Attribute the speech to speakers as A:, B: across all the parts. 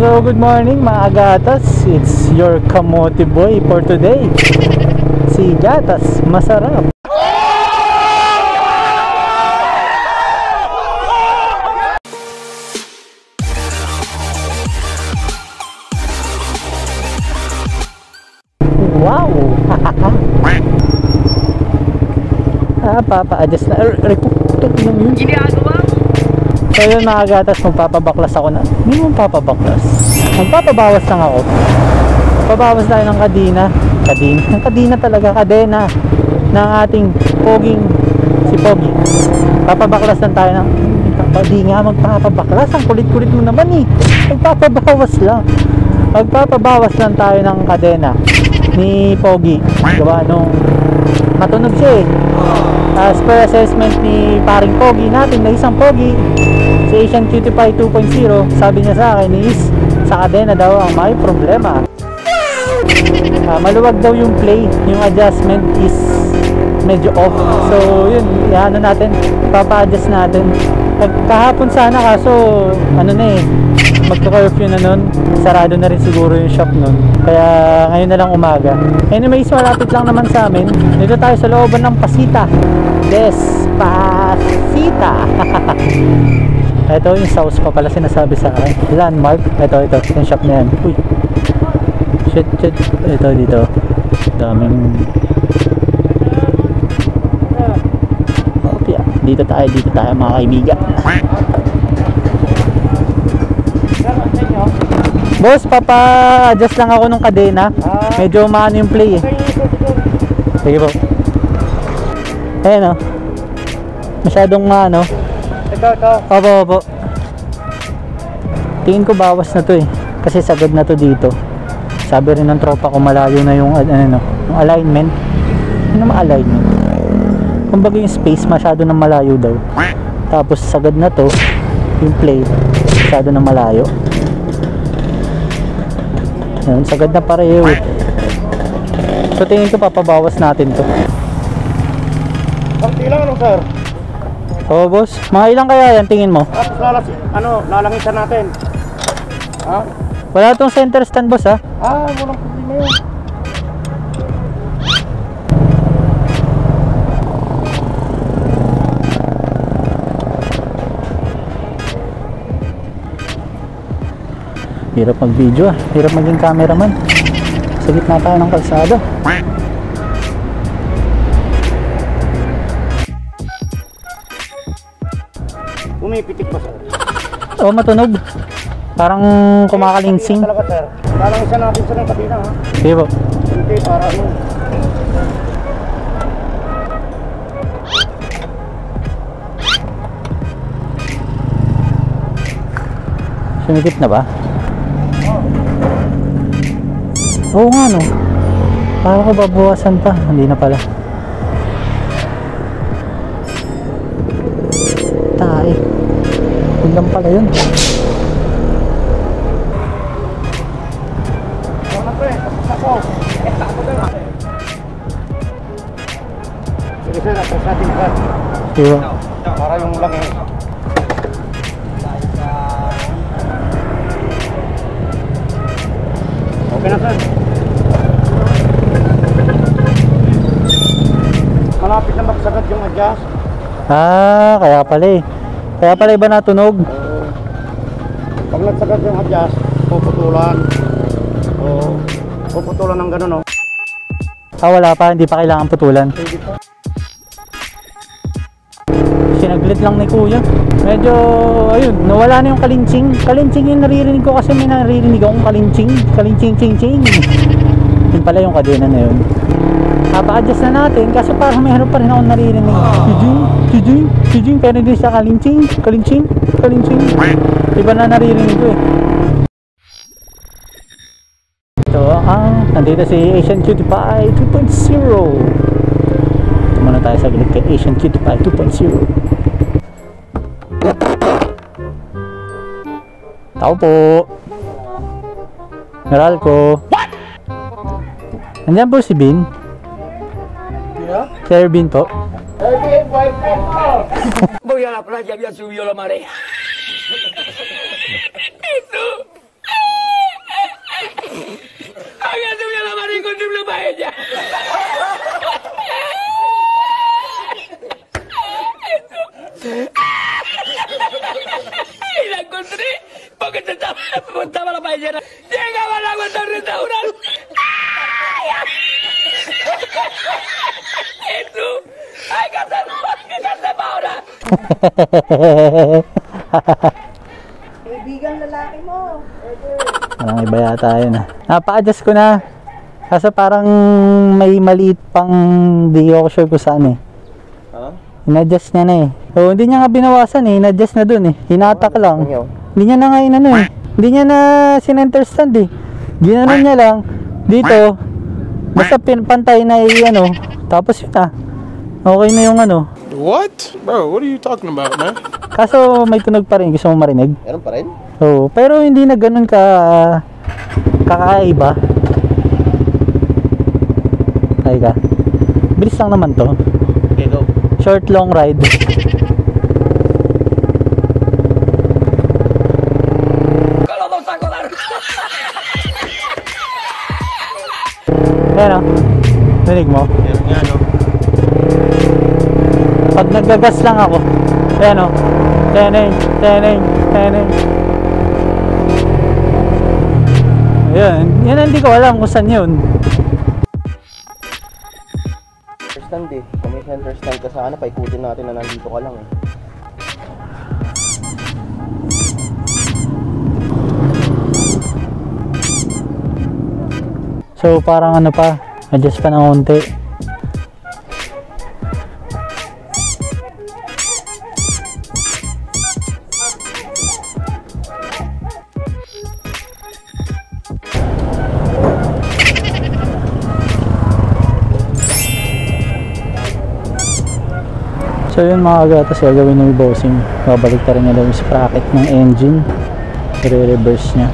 A: So, good morning mga gatas. It's your kamote boy for today. Si Gatas, masarap. Wow! ah, papa-adjust na. Tuk, yung yun.
B: Ginagawa mo?
A: So yun mga gatas, magpapabaklas ako na. Hindi mo papabaklas. Magpapabawas lang ako. Pabawas tayo ng kadina. Kadina? Kadina talaga, kadena. Ng ating poging, si Pogi. Papabaklas lang tayo ng, hindi nga magpapabaklas. Ang kulit-kulit mo naman eh. Magpapabawas lang. Magpapabawas lang tayo ng kadena ni Pogi. Gawa nung matunog siya eh. As per assessment ni paring Pogi natin na isang Pogi si Asian Cutie Pie 2.0 sabi niya sa akin is sa kadena daw ang may problema. Ah, maluwag daw yung play yung adjustment is medyo off. So yun ano natin papa-adjust natin. Kahapon sana kaso ano na eh magka-curfew na nun. Sarado na rin siguro yung shop nun. Kaya ngayon na lang umaga. Anyways malapit lang naman sa amin. Dito tayo sa looban ng Pasita Despacita. Ito yung sauce pa pala sinasabi sa akin. Landmark. Ito ito. Yung shop na yan. Uy. Shit shit. Ito dito. Daming okay dito tayo dito tayo mga kaibigan. Boss papa adjust lang ako nung kadena. Medyo maano yung play eh. Sige po ayan o masyadong maano
B: Ito, ito.
A: Opo, opo. Tingin ko bawas na to eh. Kasi sagad na to dito. Sabi rin ng tropa ko malayo na yung ano, ano yung alignment. Ano naman alignment? Kumbaga yung space masyado na malayo daw. Tapos sagad na to yung play masyado na malayo. Ayun, sagad na pareho eh. So tingin ko papabawas natin to.
B: Konti lang ano, sir?
A: Oo boss, mga ilang kaya yan tingin mo?
B: Tapos lalas, ano, lalangisan natin. Ha?
A: Wala tong center stand boss ha?
B: Ah, walang problema yun.
A: Hirap mag video ah. Hirap maging cameraman. Sa gitna tayo ng kalsada.
B: Umipitik ba, sir?
A: Oo, matunog. Parang kumakalinsing.
B: Talaga, sir. Lalangisan natin sa ng kabina, ha?
A: Sige po.
B: Hindi, para ano.
A: Sumikip na ba? Oo nga no. Para ko babawasan pa. Hindi na pala. Lang.
B: Sige, sir. Natin, sir.
A: Sige po.
B: Para yung langis. Okay na, sir. Malapit na magsagad yung adjust.
A: Ah, kaya pala eh. Kaya pala iba natunog.
B: Oo. Pag nagsagad yung adjust, puputulan. O, puputulan ng gano'n, no?
A: Ah, wala pa. Hindi pa kailangan putulan.
B: Pwede pa.
A: Sinaglit lang ni kuya. Medyo, ayun, nawala na yung kalinching. Kalinching yung naririnig ko kasi may naririnig akong kalinching. Kalinching, ching, ching. Yun pala yung kadena na yun. Papa-adjust na natin kasi parang mayroon pa rin akong naririnig. Chijing, chijing, chijing. Pero hindi siya kalinching, kalinching, kalinching. Iba na naririnig ko eh. Ito ang, nandito si Asian Cutie Pie 2.0. Ito muna tayo sa gilid kay Asian Cutie Pie 2.0. Tao po. Meralco. What? Nandiyan po si Bin. Kelvin Top.
C: Voy a la playa, había subido la marea. Eso. Había subido la marea y encontré una paella. Eso. Y la encontré porque te estaba, estaba la paellera. Llegaba la agua al restaurante. Ay, kasama. Kasama ko na.
D: Kaibigang lalaki mo.
A: Parang iba yata yun ah. Napa-adjust ko na. Kaso parang may maliit pang di ako sure kung saan eh. In-adjust niya na eh. Oo, hindi niya nga binawasan eh. In-adjust na dun eh. Hinatak lang. Hindi niya na nga inano eh. Hindi niya na sinenter stand eh. Ginanon niya lang. Dito. Basta pin pantay na eh, ano. Tapos yun ah. Okay na yung ano.
E: What? Bro, what are you talking about, man?
A: Kaso may tunog pa rin. Gusto mo marinig?
B: Meron pa rin?
A: Oo. Pero hindi na ganun ka kakaiba. Ay ka. Bilis lang naman to.
B: Okay, go.
A: Short long ride.
C: Kalabang
A: Rinig mo.
B: Meron nga, no?
A: Pag nagagas lang ako. Ayan o. Teneng, teneng, teneng. Ayan. Yan hindi ko alam kung saan yun.
B: Understand eh. Kung may understand ka sa ano, paikutin natin na nandito ka lang eh.
A: So parang ano pa. Adjust pa ng konti. So yun mga gatas gagawin ng bossing. Babalik ka rin niya daw yung sprocket ng engine. I-reverse niya.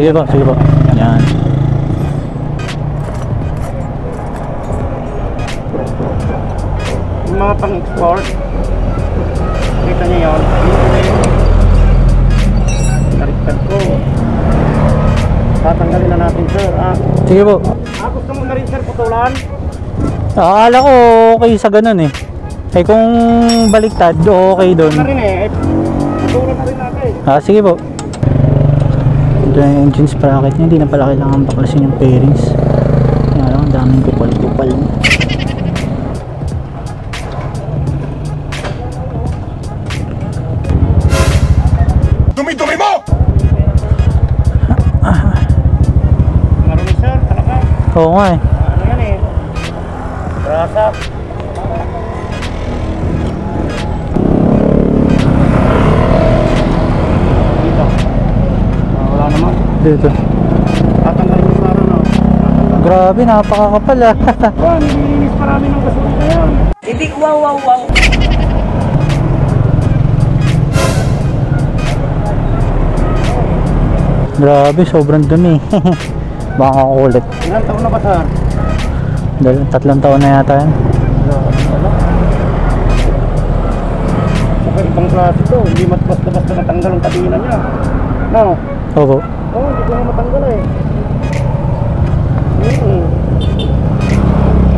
A: Sige po, sige po. Yan.
B: Yung mga pang-export. Kita niyo yun. Tariktad ko. Tatanggalin na natin sir. Ah,
A: Sige po.
B: ah gusto mo na rin sir putulan?
A: Akala ko okay sa ganun eh. Eh kung baliktad, okay doon.
B: Na rin eh. eh. Putulan na rin natin.
A: Ah, sige po. Ito na yung engine sprocket niya. Hindi na pala kailangan baklasin yung fairings. Kaya lang, ang daming kupal-kupal niya.
E: Dumi-dumi mo!
B: Marunong sir, talaga.
A: Oo nga eh.
B: Ano yan eh? Rasa. Dito. Tatanggalin mo para no.
A: Grabe, napakakapal ah.
B: Wow, nililinis parami ng gasolina yan.
C: Hindi, wow, wow, wow.
A: Grabe, sobrang dumi. Baka kukulit.
B: Ilan taon na ba sir?
A: Dahil tatlong taon na yata yan.
B: Saka ibang klase to. Hindi mas basta basta matanggal ang kadina niya. No?
A: Opo.
B: Oh, hindi ko na matanggal eh. Hmm.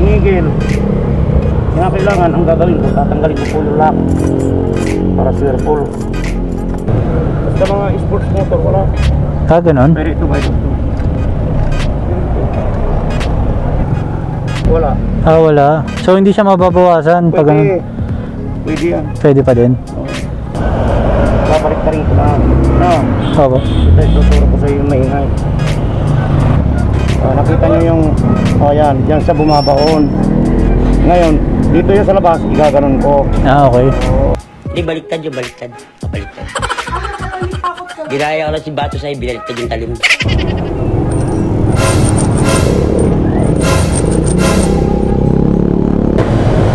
B: Nigel. Kaya kailangan ang gagawin ko, tatanggalin ko full lock. Para swear full. Basta mga sports motor, wala.
A: Ah, ganun?
B: Pero ito ba ito? Wala.
A: Ah, wala. So, hindi siya mababawasan pag ano?
B: Pwede. Pwede yan.
A: Pwede pa din.
B: Oo. Rin ko lang. No?
A: Opo.
B: Ito, ituturo ko sa iyo yung maingay. Ah, nakita niyo yung, oh yan, yan sa bumabaon. Ngayon, dito yung sa labas, igaganon ko.
A: Ah, okay.
C: Hindi, baliktad yung baliktad. Ah, Baliktad. Ginaya ko lang si Bato sa'yo, binaliktad yung talim.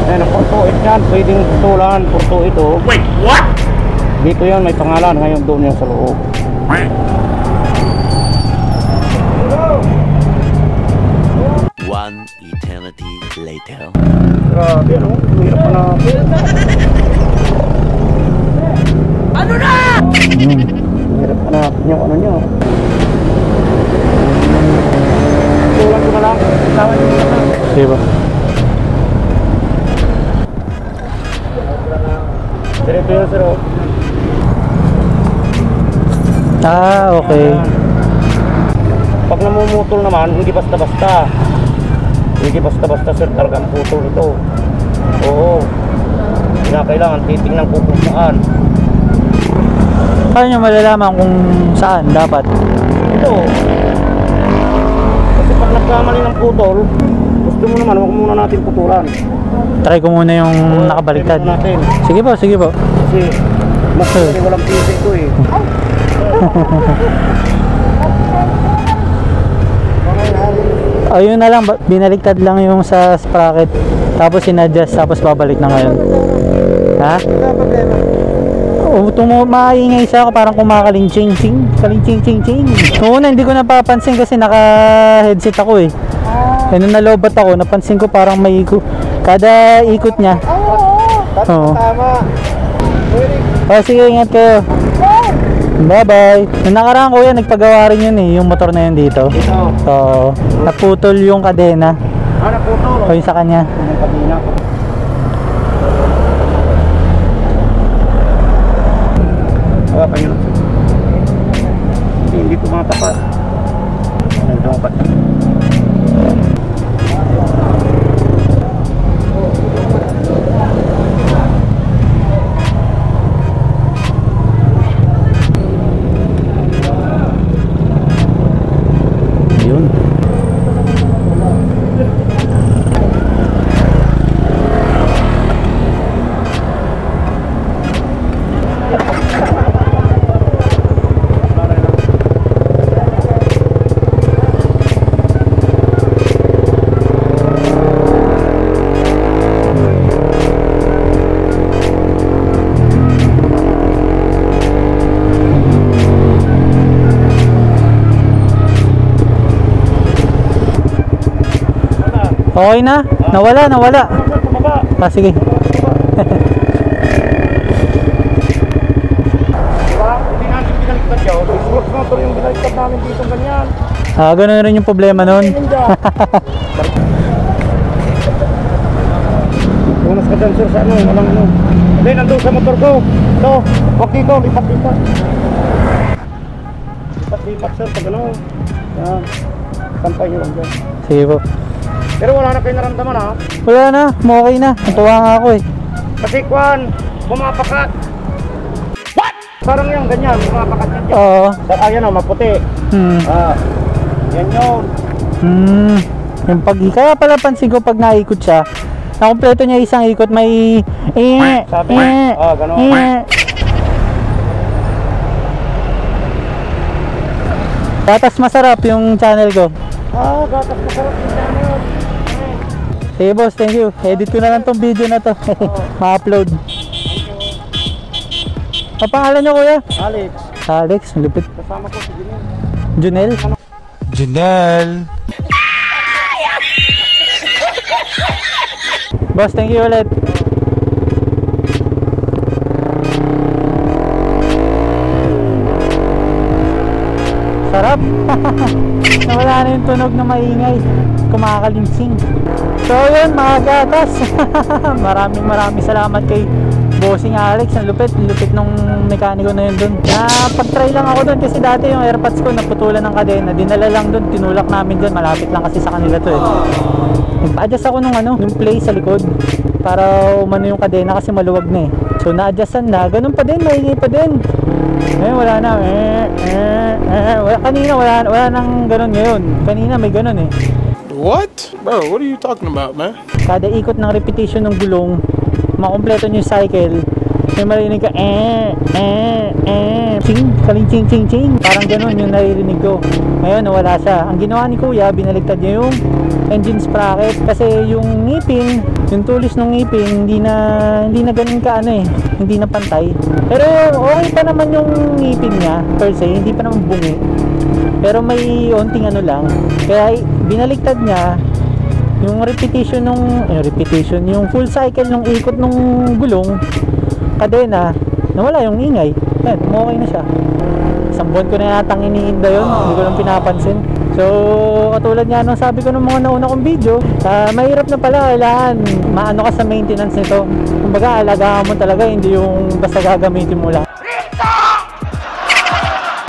B: Ayan, ang portuit yan, pwedeng putulan, portuit oh.
E: Wait, what?
B: dito yan may pangalan. Ngayon doon yan sa loob.
F: One eternity later.
B: Grabe ano, hirap na Ano na?
A: Hmm,
B: hirap na ano nyo
A: Tulang ko
B: na lang, tawag nyo na lang. Diba? 320.
A: Ah, okay.
B: Pag namumutol naman, hindi basta-basta. Hindi basta-basta sir talagang putol ito. Oo. Kinakailangan titingnan ko kung saan.
A: Paano nyo malalaman kung saan dapat?
B: Ito. Kasi pag nagkamali ng putol, gusto mo naman, huwag muna natin putulan.
A: Try ko muna yung
B: natin.
A: Sige po, sige po.
B: Kasi, mas kasi walang piso ito eh.
A: Ayun na lang, binaliktad lang yung sa sprocket. Tapos sinadjust, tapos babalik na ngayon. Ha? Oo, tumo, maingay siya ako parang kumakaling ching ching, kaling ching ching ching. Noong una, hindi ko napapansin kasi naka-headset ako eh. Kaya nung nalobat ako, napansin ko parang may. Kada ikot niya. Oo.
B: Tama.
A: Oh, sige, ingat kayo. Bye-bye. Nung nakaraan kuya, nagpagawa rin yun eh, yung motor na yun dito.
B: Ito.
A: So, naputol yung kadena.
B: Ah, naputol.
A: O yung sa kanya. Okay na? Nawala, nawala. Ah, sige.
B: Diba? Ganyan.
A: Ah, ganun rin yung problema nun.
B: Tunas ka dyan sir sa ano, walang ano. Hindi, nandun sa motor ko. Ito, wag dito, lipat-lipat. Lipat-lipat sir, pag ano. Yan. Sampay nyo lang dyan.
A: Sige po.
B: Pero wala na kayo naramdaman ha.
A: Wala na, okay na. Natuwa nga ako eh.
B: Kasi kwan, pumapakat. What? Parang yung ganyan, pumapakat yan dyan.
A: Oo.
B: Ah, Ayan o, maputi.
A: Hmm.
B: Ah, yan yun.
A: Hmm. Yung pag kaya pala pansin ko pag naikot siya, na kompleto niya isang ikot may eh
B: Sabi,
A: eh,
B: ah, ganun.
A: eh. Tatas masarap yung channel ko.
B: Ah, gatas masarap yung channel.
A: Sige boss, thank you. Edit ko na lang tong video na to. Ma-upload. Ang pangalan niyo kuya?
B: Alex,
A: Alex, lupit.
B: kasama ko si Ginil.
A: Junel?
E: Janelle.
A: Boss, thank you ulit. Sarap. Nawala na yung tunog na maingay. Kumakalinsing. So yun mga gatas. maraming maraming salamat kay Bossing Alex. Ang lupit. Lupit nung mekaniko na yun dun. Na pag-try lang ako dun kasi dati yung airpods ko naputulan ng kadena. Dinala lang dun. Tinulak namin dun. Malapit lang kasi sa kanila to eh. Nagpa-adjust ako nung ano, nung play sa likod para umano yung kadena kasi maluwag na eh. So na-adjustan na, ganun pa din, maingay pa din. Ngayon wala na. Eh, eh, eh. Wala, kanina wala, wala nang ganun ngayon. Kanina may ganun eh.
E: What? Bro, what are you talking about, man?
A: Kada ikot ng repetition ng gulong, makompleto nyo yung cycle, may marinig ka, eh, eh, eh, ching, kaling ching, ching, ching. Parang ganun yung naririnig ko. Ngayon, nawala siya. Ang ginawa ni Kuya, binaliktad niya yung engine sprocket kasi yung ngipin, yung tulis ng ngipin, hindi na, hindi na ganun ka ano eh, hindi na pantay. Pero okay pa naman yung ngipin niya, per se, hindi pa naman bungi. Pero may onting ano lang. Kaya binaliktad niya yung repetition nung yung repetition, yung full cycle nung ikot nung gulong kadena, nawala yung ingay. Yan, okay na siya. Isang buwan ko na yatang iniinda yun, hindi ko lang pinapansin. So, katulad nga nung sabi ko nung mga nauna kong video, ah, mahirap na pala, kailangan maano ka sa maintenance nito. Kumbaga, alagaan mo talaga, hindi yung basta gagamitin mo lang.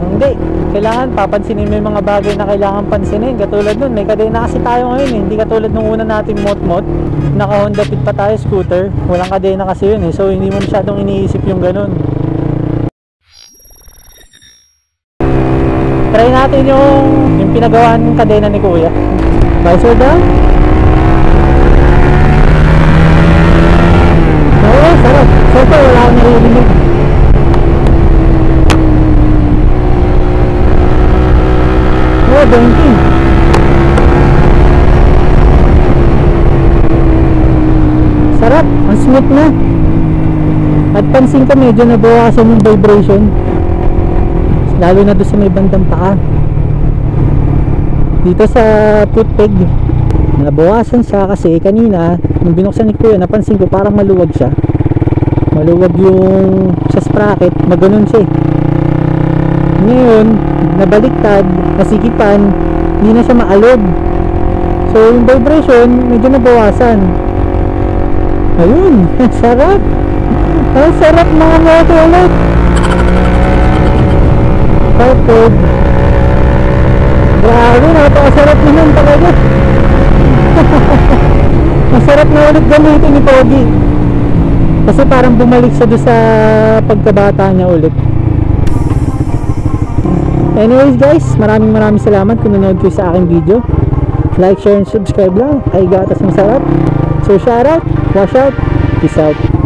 A: Hindi, kailangan papansinin mo yung mga bagay na kailangan pansinin. Katulad nun, may kadena kasi tayo ngayon eh. Hindi katulad nung una nating mot-mot, naka Honda Fit pa tayo scooter. Walang kadena kasi yun eh. So, hindi mo masyadong iniisip yung ganun. Try natin yung, yung pinagawa ng kadena ni Kuya. Visor down. Oo, sarap. So wala akong naririnig. Oh, banking. Sarap. Ang smooth na. At pansin ko medyo nabawasan yung vibration. Lalo na doon sa may bandang paa. Dito sa foot peg. Nabawasan siya kasi kanina nung binuksan ni Kuya napansin ko parang maluwag siya. Maluwag yung sa sprocket. Maganon siya eh. Ngayon, nabaliktad, nasikipan, hindi na siya maalog. So, yung vibration, medyo nabawasan. Ayun, sarap. Ang sarap mga moto ulit. Carpod. Grabe, napakasarap naman talaga. Masarap na ulit gamitin ni Pogi. Kasi parang bumalik siya doon sa pagkabata niya ulit. Anyways guys, maraming maraming salamat kung nanood kayo sa aking video. Like, share, and subscribe lang. Ay gatas masarap. So shout out, wash out, peace out.